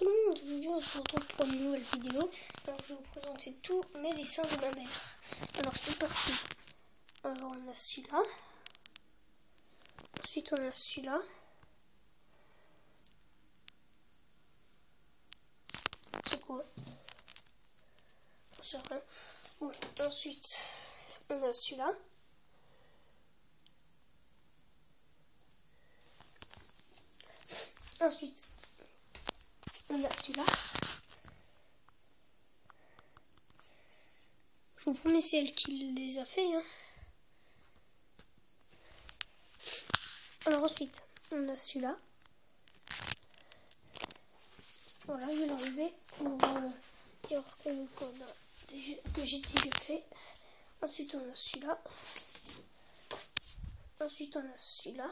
tout le monde, aujourd'hui on se retrouve pour une nouvelle vidéo. Alors je vais vous présenter tous mes dessins de ma mère. Alors c'est parti. On a celui-là. Ensuite on a celui-là. C'est quoi? On rien. Ensuite on a celui-là. Ensuite, on a celui-là. Je vous promets, c'est elle qui les a fait. Hein. Alors ensuite, on a celui-là. Voilà, je vais l'enlever pour dire que j'ai déjà fait. Ensuite, on a celui-là. Ensuite, on a celui-là.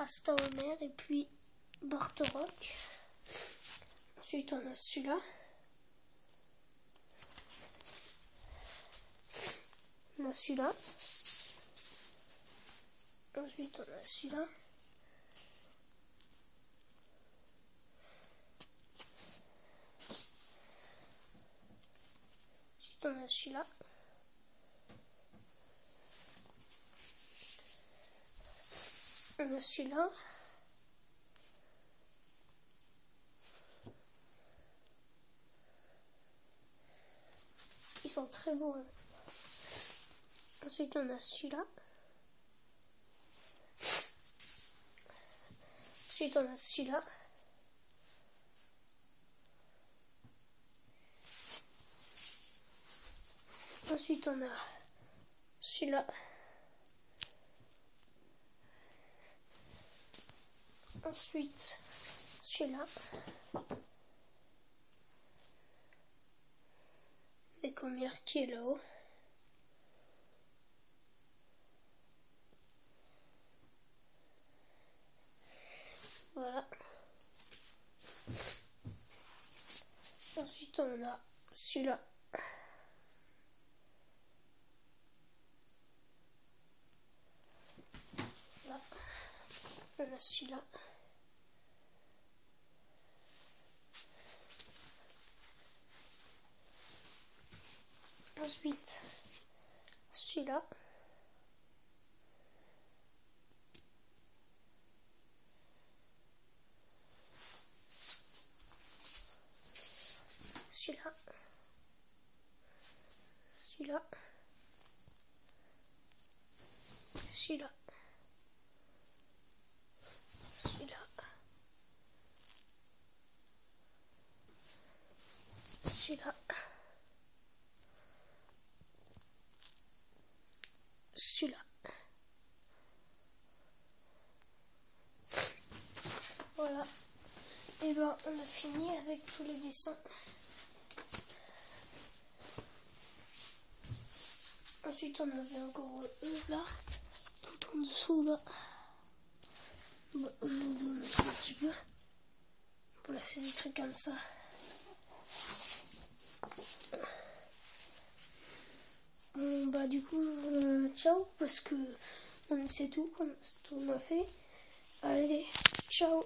Rasta Homer et puis Bartorok. Ensuite, on a celui-là. On a celui-là. Ensuite, on a celui-là. Ensuite, on a celui-là. On a celui-là. Ils sont très beaux. Hein. Ensuite, on a celui-là. Ensuite, on a celui-là. Ensuite, on a celui-là. Ensuite, celui-là. Avec combien là-haut. Voilà. Ensuite, on a celui-là. Là. A celui-là. Ensuite. Celui-là. Celui-là. Celui-là. Celui-là. Celui-là. celui-là. Voilà. Et ben on a fini avec tous les dessins. Ensuite on avait encore eux là, tout en dessous là. Je vous un petit peu. Voilà, c'est des trucs comme ça. Bah du coup, euh, ciao, parce que on sait tout, tout on a fait. Allez, ciao